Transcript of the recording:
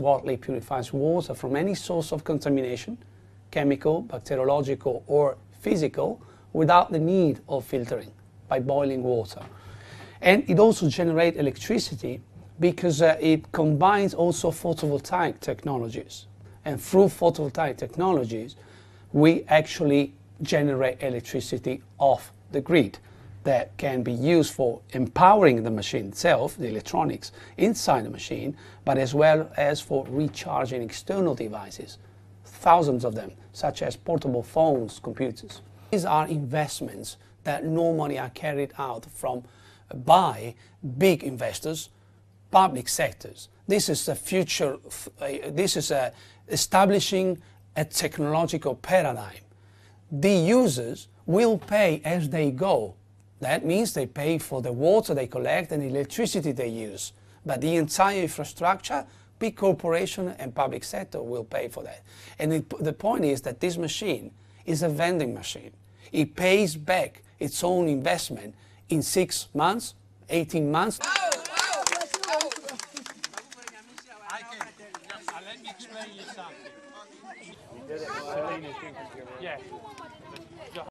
Watly purifies water from any source of contamination, chemical, bacteriological, or physical, without the need of filtering by boiling water. And it also generates electricity because uh, it combines also photovoltaic technologies. And through photovoltaic technologies, we actually generate electricity off the grid that can be used for empowering the machine itself, the electronics inside the machine, but as well as for recharging external devices, thousands of them, such as portable phones, computers. These are investments that normally are carried out from by big investors, public sectors. This is the future, uh, this is a establishing a technological paradigm. The users will pay as they go that means they pay for the water they collect and the electricity they use. But the entire infrastructure, big corporation and public sector will pay for that. And it, the point is that this machine is a vending machine. It pays back its own investment in six months, 18 months. Let me explain you something. Yeah.